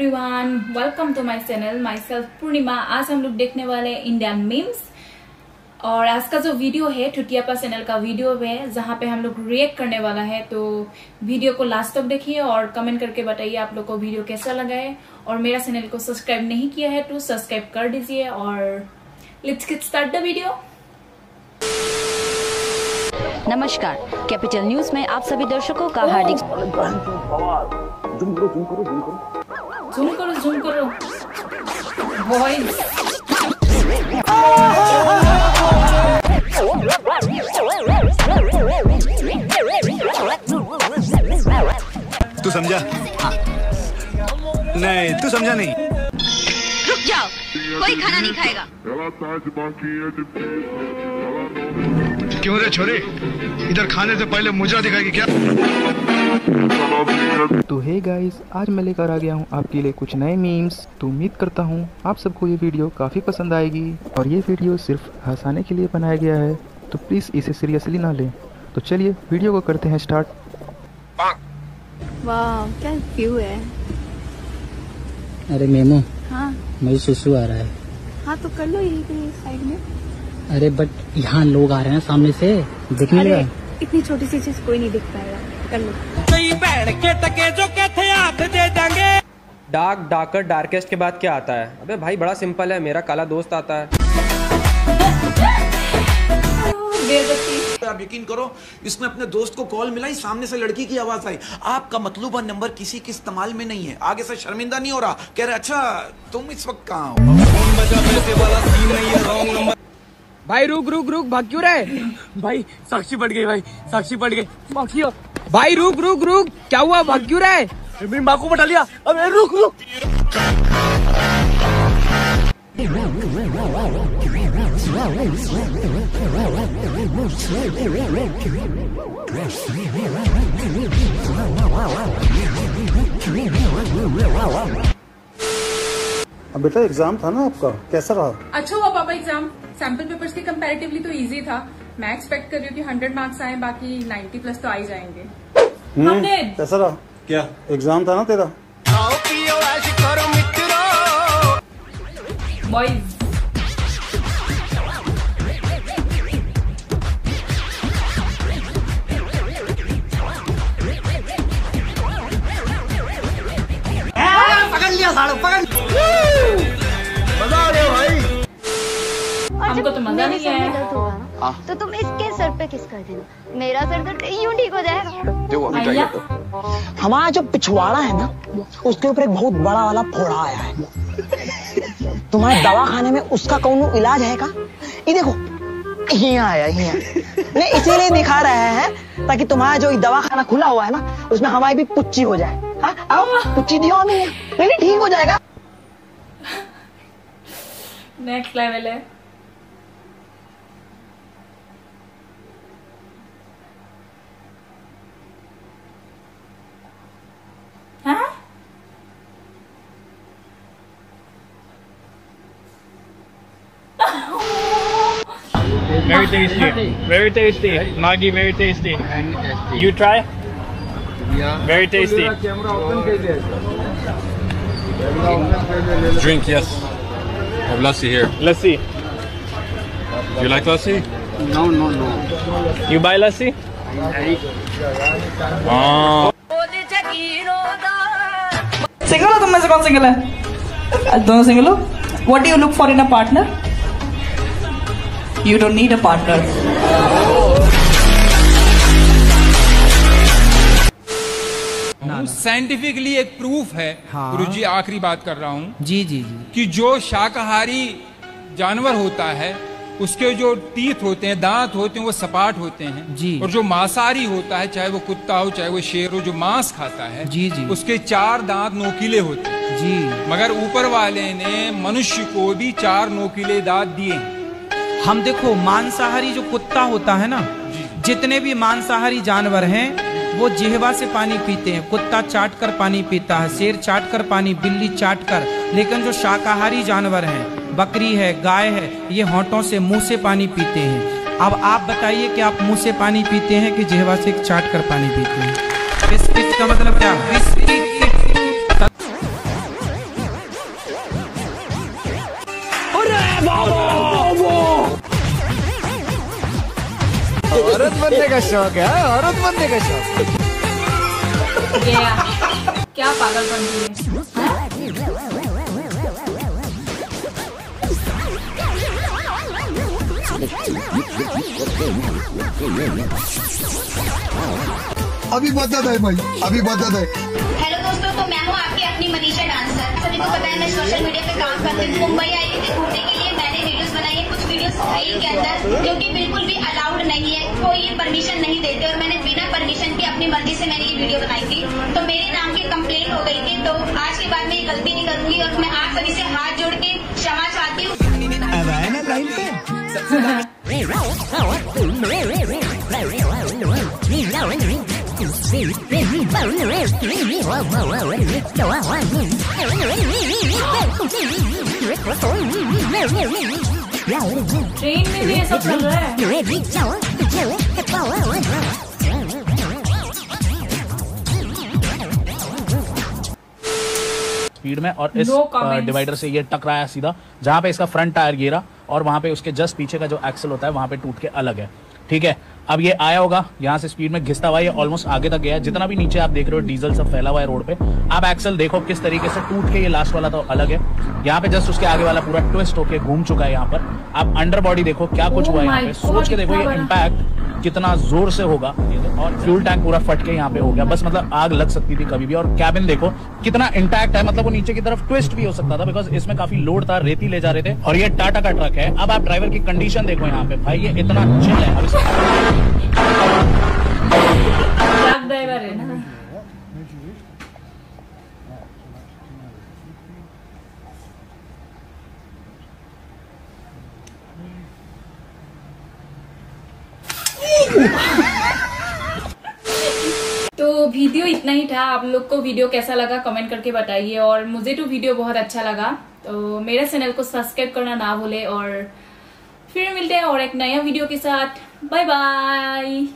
Everyone welcome to my channel myself Purnima आज हम लोग देखने वाले इंडियन मीम्स और आज का जो वीडियो है ठुटियापा चैनल का वीडियो है जहाँ पे हम लोग रिएक्ट करने वाला है तो वीडियो को लास्ट तक देखिए और कमेंट करके बताइए आप लोग को वीडियो कैसा लगा है और मेरा चैनल को सब्सक्राइब नहीं किया है तो सब्सक्राइब कर दीजिए और let's get start the video नमस्कार कैपिटल न्यूज़ में आप सभी दर्शकों का हार्दिक जूम करो जूम करो तू समझा? नहीं तू समझा नहीं। रुक जाओ कोई खाना नहीं खाएगा। क्यों रे छोरे? इधर खाने से पहले मुजरा दिखाएगी क्या? तो हे गाइस आज मैं लेकर आ गया हूँ आपके लिए कुछ नए मीम्स तो उम्मीद करता हूँ आप सबको ये वीडियो काफ़ी पसंद आएगी। और ये वीडियो सिर्फ़ हंसाने के लिए बनाया गया है तो प्लीज़ इसे सीरियसली ना लें। तो चलिए वीडियो को करते हैं स्टार्ट वाह क्या व्यू है? अरे मेमो हाँ। मुझे सुसु आ रहा है। हाँ तो कर लो यही साइड में। अरे बट यहाँ लोग आ रहे हैं सामने से। दिख नहीं रहा? इतनी छोटी सी चीज़ कोई नहीं दिख पाएगा कर लो। डार्क डार्कर डार्केस्ट के बाद क्या आता है? अबे भाई बड़ा सिंपल है मेरा काला दोस्त आता है। आप यकीन करो इसने अपने दोस्त को कॉल मिलाई सामने से लड़की की आवाज़ आई। आपका मतलूबा नंबर किसी के इस्तेमाल में नहीं है। आगे से शर्मिंदा नहीं हो रहा। कह रहे अच्छा तुम इस वक्त कहाँ हो? भाई रुक रुक रुक भाग क्यों रहे? भाई साक्षी पड़ गई भाई साक्षी पड़ गई। साक्षी भाई रुक रुक रुक क्या हुआ भाग क्यों रहे? मेरी माँ को बटा लिया। अबे रुक रुक। अब बेटा एग्ज़ाम था ना आपका? कैसा रहा? अच्छा हुआ पापा एग्ज़ाम सैंपल पेपर्स के कंपैरेटिवली तो इजी था. मैं एक्सपेक्ट कर रही हूँ कि 100 मार्क्स आए बाकी 90 प्लस तो आ ही जाएँगे. हम्म, कैसा रहा? क्या? एग्ज़ाम था ना तेरा? बॉयज़ तो नहीं आया तो तुम इसके सर पे किस कर देना? मेरा सर दर्द यूँ ठीक हो जाएगा। आया हमारा जो पिछवाड़ा है ना उसके ऊपर एक बहुत बड़ा वाला फोड़ा आया है। तुम्हारे दवा खाने में उसका कौन इलाज है का? ये देखो यहाँ आया यहाँ नहीं इसीलिए दिखा रहे हैं ताकि तुम्हारा जो दवा खाना खुला हुआ है ना उसमें हमारी भी पुच्ची हो जाए। हाँ? आओ पुच्ची दियो नहीं, ठीक हो जाएगा। नेक्स्ट लेवल है हाँ। Very tasty. Very tasty. Maggi, very tasty. You try? Yeah. Very tasty. Drink, yes. Have lassi here. Lassi. You like lassi? You buy lassi? Oh. Single हो तुम में से कौन सिंगल है दोनों सिंगल हो what you look for in a partner You don't need a partner scientifically एक proof है। हाँ। गुरु जी आखिरी बात कर रहा हूँ। जी जी जी। कि जो शाकाहारी जानवर होता है उसके जो टीथ होते हैं दांत होते हैं वो सपाट होते हैं। जी। और जो मांसाहारी होता है चाहे वो कुत्ता हो चाहे वो शेर हो जो मांस खाता है जी, जी। उसके चार दांत नोकीले होते हैं। जी। मगर ऊपर वाले ने मनुष्य को भी चार नोकीले दांत दिए हैं। हम देखो मांसाहारी जो कुत्ता होता है ना जितने भी मांसाहारी जानवर हैं वो जिहवा से पानी पीते हैं। कुत्ता चाट कर पानी पीता है शेर चाट कर पानी बिल्ली चाट कर लेकिन जो शाकाहारी जानवर हैं बकरी है गाय है ये होंठों से मुँह से पानी पीते हैं। अब आप बताइए कि आप मुँह से पानी पीते हैं कि जिहवा से चाट कर पानी पीते हैं? बिस्किट का मतलब क्या? औरत बनने का शौक है हाँ? औरत बनने का शौक। Yeah. क्या पागलपन की है? अभी बता दे भाई अभी बता दे हेलो दोस्तों तो मैं हूँ आपकी अपनी मनीषा डांसर। सभी को पता है मैं सोशल मीडिया पे काम करती हूँ। मुंबई आई थी घूमने के लिए। मैंने वीडियोस बनाई है कुछ वीडियोस रील के अंदर जो कि अपनी मर्ज़ी से मैंने ये वीडियो बनाई थी तो मेरे नाम की कंप्लेंट हो गई थी तो आज के बाद मैं ये गलती नहीं करूँगी और मैं आप सभी से हाथ जोड़ के क्षमा चाहती हूँ ट्रेन में भी ये सब चल रहा है स्पीड में और इस No डिवाइडर से ये टकराया सीधा जहाँ पे इसका फ्रंट टायर गिरा और वहाँ पे उसके जस्ट पीछे का जो एक्सल होता है वहाँ पे टूट के अलग है। ठीक है अब ये आया होगा यहाँ से स्पीड में घिसता हुआ ये ऑलमोस्ट आगे तक गया है। जितना भी नीचे आप देख रहे हो डीजल सब फैला हुआ है रोड पे। आप एक्सल देखो किस तरीके से टूट के ये लास्ट वाला तो अलग है। यहाँ पे जस्ट उसके आगे वाला पूरा ट्विस्ट होके घूम चुका है यहाँ पर। आप अंडर बॉडी देखो क्या कुछ Oh हुआ है यहाँ पे। सोच के देखो ये इम्पैक्ट कितना ज़ोर से होगा और फ्यूल टैंक पूरा फट के यहाँ पे हो गया। बस मतलब आग लग सकती थी कभी भी। और कैबिन देखो, कितना इंटैक्ट है मतलब वो नीचे की तरफ़ ट्विस्ट भी हो सकता था बिकॉज़ इसमें काफ़ी लोड था, रेती ले जा रहे थे। और ये टाटा का ट्रक है। अब आप ड्राइवर की कंडीशन देखो यहाँ पे। भाई, ये इतना चिल है। ड्राइवर है ना? तो वीडियो इतना ही था। आप लोग को वीडियो कैसा लगा, कमेंट करके बताइए। और मुझे तो वीडियो बहुत अच्छा लगा। तो मेरे चैनल को सब्सक्राइब करना ना भूले और फिर मिलते हैं और एक नया वीडियो के साथ। Bye bye.